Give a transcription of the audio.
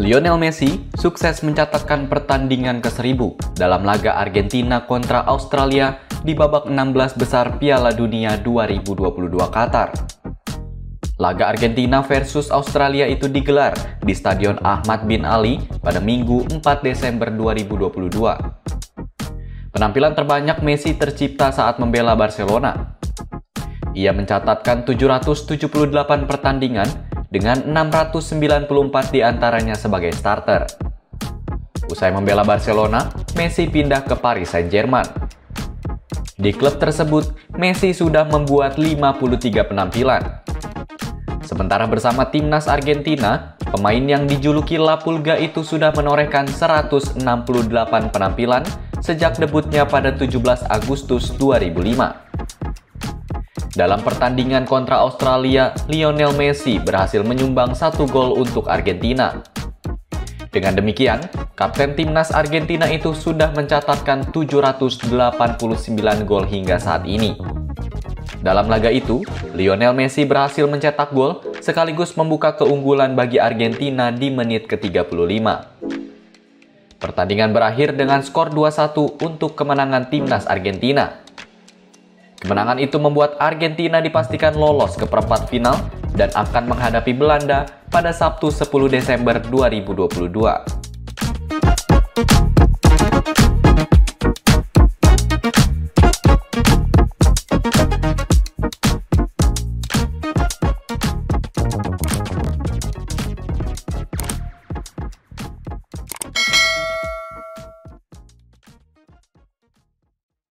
Lionel Messi sukses mencatatkan pertandingan ke-1000 dalam laga Argentina kontra Australia di babak 16 besar Piala Dunia 2022 Qatar. Laga Argentina versus Australia itu digelar di Stadion Ahmad bin Ali pada Minggu 4 Desember 2022. Penampilan terbanyak Messi tercipta saat membela Barcelona. Ia mencatatkan 778 pertandingan dengan 694 di antaranya sebagai starter. Usai membela Barcelona, Messi pindah ke Paris Saint-Germain. Di klub tersebut, Messi sudah membuat 53 penampilan, Sementara bersama timnas Argentina, pemain yang dijuluki La Pulga itu sudah menorehkan 168 penampilan sejak debutnya pada 17 Agustus 2005. Dalam pertandingan kontra Australia, Lionel Messi berhasil menyumbang satu gol untuk Argentina. Dengan demikian, kapten timnas Argentina itu sudah mencatatkan 789 gol hingga saat ini. Dalam laga itu, Lionel Messi berhasil mencetak gol sekaligus membuka keunggulan bagi Argentina di menit ke-35. Pertandingan berakhir dengan skor 2-1 untuk kemenangan timnas Argentina. Kemenangan itu membuat Argentina dipastikan lolos ke perempat final dan akan menghadapi Belanda pada Sabtu 10 Desember 2022.